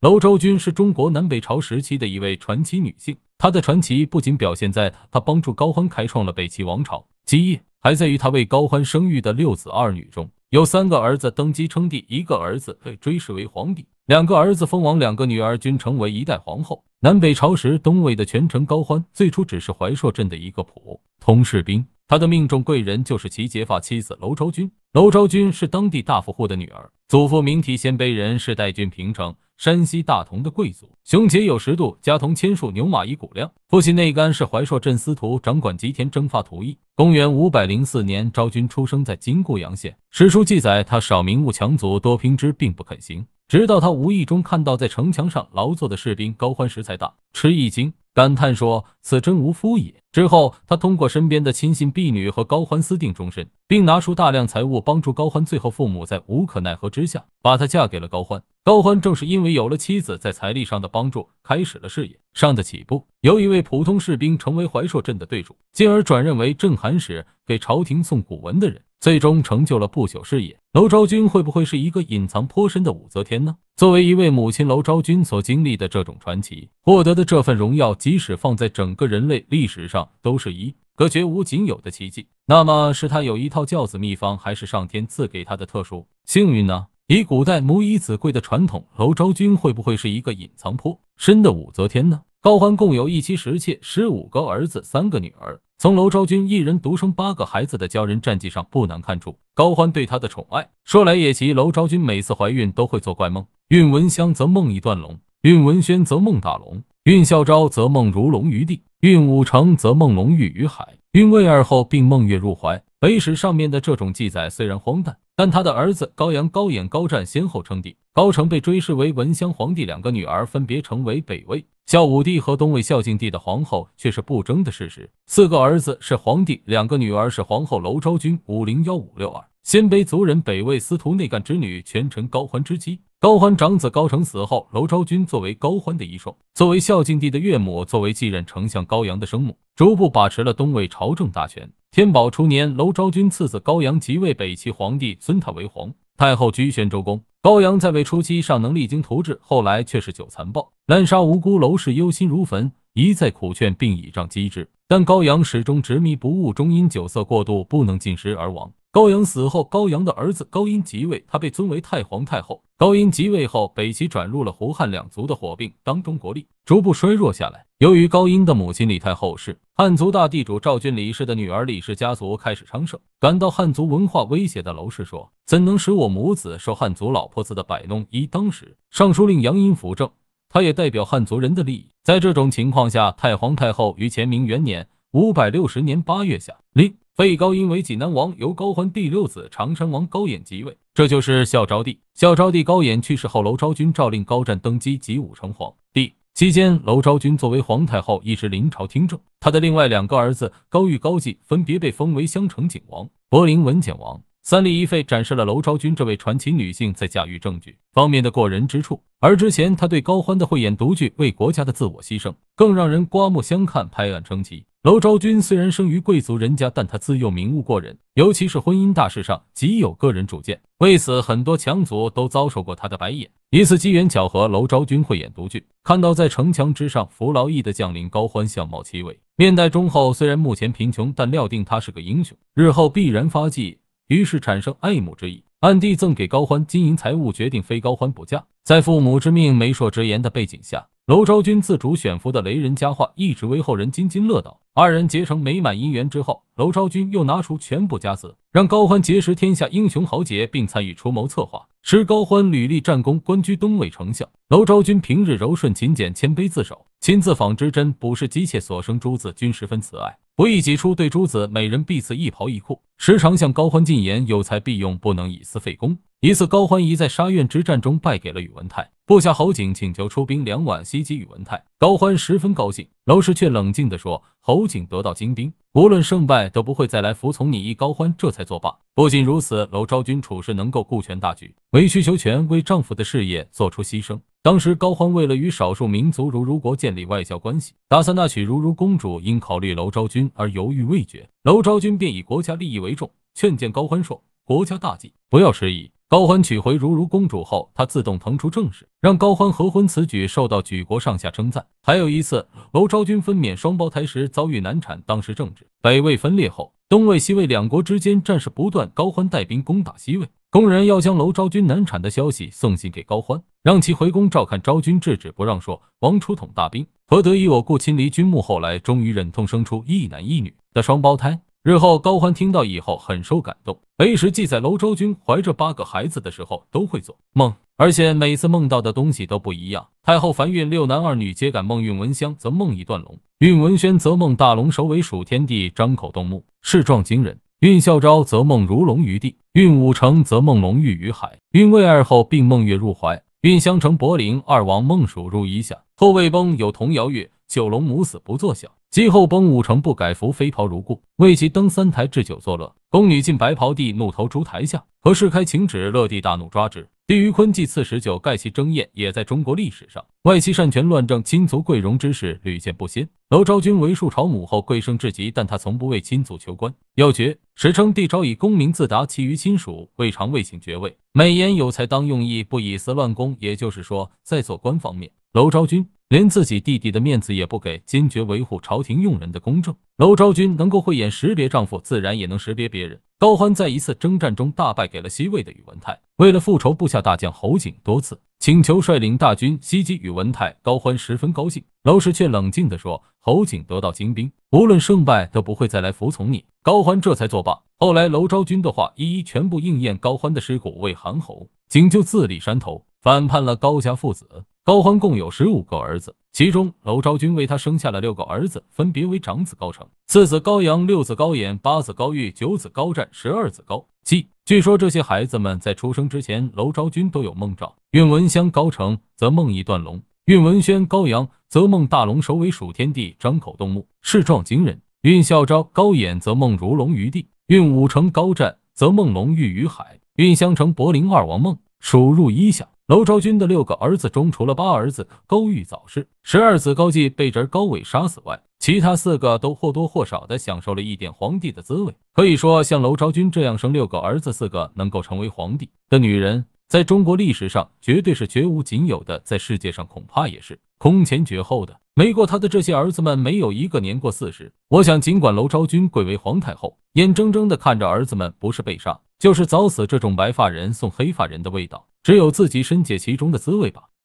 娄昭君是中国南北朝时期的一位传奇女性，她的传奇不仅表现在她帮助高欢开创了北齐王朝基业，还在于她为高欢生育的六子二女中，有三个儿子登基称帝，一个儿子被追谥为皇帝。两个儿子封王，两个女儿均成为一代皇后。南北朝时，东魏的权臣高欢最初只是怀朔镇的一个普通士兵，他的命中贵人就是其结发妻子娄昭君。娄昭君是当地大富户的女儿，祖父名提鲜卑人，是代郡平城山西大同的贵族，雄杰有十度，家童千数牛马一股量。父亲内干是怀朔镇司徒，掌管吉田征发图役。公元五百零四年，昭君出生在金固阳县。史书记载，他少明务强族，多拼之，并不肯行。直到他无意中看到在城墙上劳作的士兵高欢时，才大吃一惊，感叹说：“此真无夫也。”之后，他通过身边的亲信婢女和高欢私定终身，并拿出大量财物帮助高欢。最后，父母在无可奈何之下，把她嫁给了高欢。高欢正是因为有了妻子在财力上的帮助，开始了事业上的起步。由一位普通士兵成为怀朔镇的队主，进而转任为镇寒使，给朝廷送古文的人。最终成就了不朽事业。娄昭君会不会是一个隐藏颇深的武则天呢？作为一位母亲，娄昭君所经历的这种传奇，获得的这份荣耀，即使放在整个人类历史上，都是一个绝无仅有的奇迹。那么，是她有一套教子秘方，还是上天赐给她的特殊幸运呢？以古代母以子贵的传统，娄昭君会不会是一个隐藏颇深的武则天呢？高欢共有一妻十妾，十五个儿子，三个女儿。从娄昭君一人独生八个孩子的骄人战绩上，不难看出高欢对她的宠爱。说来也奇，娄昭君每次怀孕都会做怪梦，孕文香则梦一段龙，孕文宣则梦打龙，孕孝昭则梦如龙于地，孕武成则梦龙跃于海，孕魏二后并梦月入怀。北史上面的这种记载虽然荒诞，但他的儿子高阳、高演、高湛先后称帝，高成被追谥为文襄皇帝，两个女儿分别成为北魏。孝武帝和东魏孝敬帝的皇后却是不争的事实。四个儿子是皇帝，两个女儿是皇后。娄昭君，五零幺五六二，鲜卑族人，北魏司徒内干之女，权臣高欢之妻。高欢长子高成死后，娄昭君作为高欢的遗孀，作为孝敬帝的岳母，作为继任丞相高阳的生母，逐步把持了东魏朝政大权。天宝初年，娄昭君次子高阳即位北齐皇帝，尊他为皇太后，居宣州宫。高阳在位初期尚能励精图治，后来却是久残暴，滥杀无辜，娄氏忧心如焚，一再苦劝并倚仗机智，但高阳始终执迷不悟，终因酒色过度不能进食而亡。高阳死后，高阳的儿子高音即位，他被尊为太皇太后。高音即位后，北齐转入了胡汉两族的火并当中，国力逐步衰弱下来。由于高音的母亲李太后是汉族大地主赵郡李氏的女儿，李氏家族开始昌盛，感到汉族文化威胁的娄氏说：“怎能使我母子受汉族老婆子的摆弄？”一当时尚书令杨殷辅政，他也代表汉族人的利益。在这种情况下，太皇太后于乾明元年（五百六十年）八月下令。废高音为济南王，由高欢第六子常山王高演即位，这就是孝昭帝。孝昭帝高演去世后，娄昭君诏令高湛登基，即武成皇帝。期间，娄昭君作为皇太后，一直临朝听政。他的另外两个儿子高玉、高继分别被封为襄城景王、柏林文简王。三立一废展示了娄昭君这位传奇女性在驾驭证据方面的过人之处，而之前她对高欢的慧眼独具、为国家的自我牺牲，更让人刮目相看、拍案称奇。娄昭君虽然生于贵族人家，但她自幼明悟过人，尤其是婚姻大事上极有个人主见，为此很多强族都遭受过她的白眼。一次机缘巧合，娄昭君慧眼独具，看到在城墙之上服劳役的将领高欢相貌奇伟，面带忠厚，虽然目前贫穷，但料定他是个英雄，日后必然发迹。于是产生爱慕之意，暗地赠给高欢金银财物，决定非高欢不嫁。在父母之命、媒妁之言的背景下，娄昭君自主选服的雷人佳话，一直为后人津津乐道。二人结成美满姻缘之后，娄昭君又拿出全部家资，让高欢结识天下英雄豪杰，并参与出谋策划，使高欢屡立战功，官居东魏丞相。娄昭君平日柔顺勤俭、谦卑自守，亲自纺织针，捕食姬妾所生诸子，均十分慈爱。不易己出，对诸子每人必赐一袍一裤，时常向高欢进言：有才必用，不能以私废公。一次，高欢疑在沙苑之战中败给了宇文泰，部下侯景请求出兵两万袭击宇文泰。高欢十分高兴，娄氏却冷静地说：“侯景得到精兵，无论胜败都不会再来服从你。”一高欢这才作罢。不仅如此，娄昭君处事能够顾全大局，委曲求全，为丈夫的事业做出牺牲。当时高欢为了与少数民族如如国建立外交关系，打算纳娶如如公主，因考虑娄昭君而犹豫未决。娄昭君便以国家利益为重，劝谏高欢说：“国家大计，不要失仪。”高欢娶回如如公主后，他自动腾出正事，让高欢合婚，此举受到举国上下称赞。还有一次，娄昭君分娩双胞胎时遭遇难产，当时正值北魏分裂后，东魏、西魏两国之间战事不断，高欢带兵攻打西魏，公然要将娄昭君难产的消息送信给高欢，让其回宫照看昭君，制止不让。说王储统大兵，何得以我故亲离君墓。后来终于忍痛生出一男一女的双胞胎。日后高欢听到以后很受感动。历史记载，娄昭君怀着八个孩子的时候都会做梦，而且每次梦到的东西都不一样。太后凡孕六男二女皆感梦，运文香则梦一段龙，运文轩则梦大龙首尾属天地，张口动目，势状惊人；运孝昭则梦如龙于地，运武成则梦龙跃于海，运魏二后并梦月入怀，运襄城柏林二王孟蜀入衣下。后魏崩有童谣曰：“九龙母死不作晓。”继后崩五城不改服，飞袍如故，为其登三台置酒作乐。宫女进白袍地，怒投烛台下。何事开请旨，乐帝大怒抓之。帝于坤祭赐十九，盖其争宴，也在中国历史上。外戚擅权乱政，亲族贵荣之事屡见不鲜。娄昭君为数朝母后，贵盛至极，但她从不为亲族求官。要诀，史称帝昭以功名自达，其余亲属未尝未请爵位。美言有才当用意，不以私乱公。也就是说，在做官方面，娄昭君。连自己弟弟的面子也不给，坚决维护朝廷用人的公正。娄昭君能够慧眼识别丈夫，自然也能识别别人。高欢在一次征战中大败给了西魏的宇文泰，为了复仇，部下大将侯景多次请求率领大军袭击宇文泰。高欢十分高兴，娄氏却冷静地说：“侯景得到精兵，无论胜败都不会再来服从你。”高欢这才作罢。后来娄昭君的话一一全部应验，高欢的尸骨为韩侯景就自立山头，反叛了高家父子。高欢共有十五个儿子，其中娄昭君为他生下了六个儿子，分别为长子高成、次子高阳、六子高衍、八子高玉、九子高湛、十二子高季。据说这些孩子们在出生之前，娄昭君都有梦兆。运文香高成则梦一段龙，运文轩高阳则梦大龙首尾属天地，张口动目，势壮惊人；运孝昭高衍则梦如龙于地，运武成高湛则梦龙跃于海，运襄城伯陵二王梦属入衣下。娄昭君的六个儿子中，除了八儿子高玉早逝，十二子高继被侄高伟杀死外，其他四个都或多或少的享受了一点皇帝的滋味。可以说，像娄昭君这样生六个儿子，四个能够成为皇帝的女人，在中国历史上绝对是绝无仅有的，在世界上恐怕也是空前绝后的。没过她的这些儿子们，没有一个年过四十。我想，尽管娄昭君贵为皇太后，眼睁睁的看着儿子们不是被杀，就是早死，这种白发人送黑发人的味道。只有自己深解其中的滋味吧。